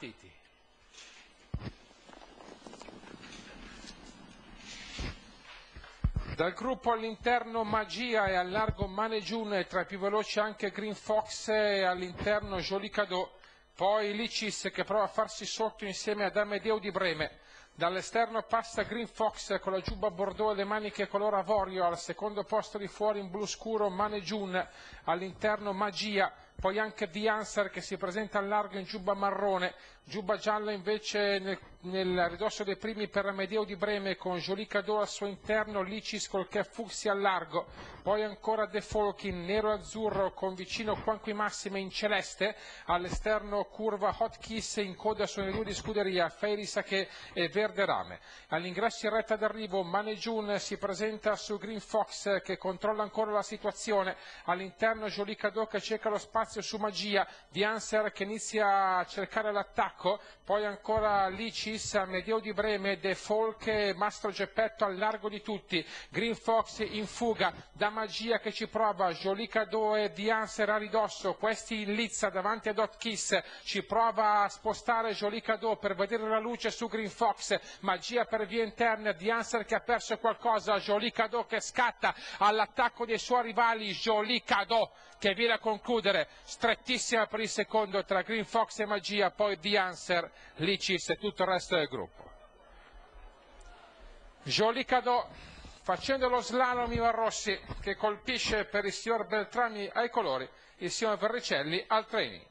Partiti. Dal gruppo all'interno Magia e al largo Manejun, tra i più veloci anche Green Fox e all'interno Jolie Cadeau. Poi Licis che prova a farsi sotto insieme ad Amedeo di Breme. Dall'esterno passa Green Fox con la giubba bordeaux e le maniche color avorio. Al secondo posto di fuori in blu scuro Manejun. All'interno Magia poi anche The Answer che si presenta al largo in giubba marrone, giubba gialla invece nel, nel ridosso dei primi per Amedeo di Breme con Jolie Cadeau al suo interno, Licis col che Fuxi al largo, poi ancora The Folkin, nero-azzurro con vicino Quanqui Massime in celeste, all'esterno curva Hot Kiss in coda sulle due di scuderia, Fairy Sake e Verde Rame. All'ingresso in retta d'arrivo Manejun si presenta su Green Fox che controlla ancora la situazione, all'interno Jolie Cadeau che cerca lo spazio su Magia, di Anser che inizia a cercare l'attacco, poi ancora Licis, Medeo di Breme, De Folke, Mastro Geppetto al largo di tutti, Green Fox in fuga, da Magia che ci prova, Jolie Cadeau e Di Anser a ridosso, questi in lizza davanti a Dot Kiss, ci prova a spostare Jolie Cadeau per vedere la luce su Green Fox, Magia per via interna, Di Anser che ha perso qualcosa, Jolie Cadeau che scatta all'attacco dei suoi rivali, Jolie Cadeau che viene a concludere strettissima per il secondo tra Green Fox e Magia, poi The Answer, Licis e tutto il resto del gruppo. Jolie Cadò facendo lo slalom Ivan Rossi che colpisce per il signor Beltrami ai colori, il signor Verricelli al training.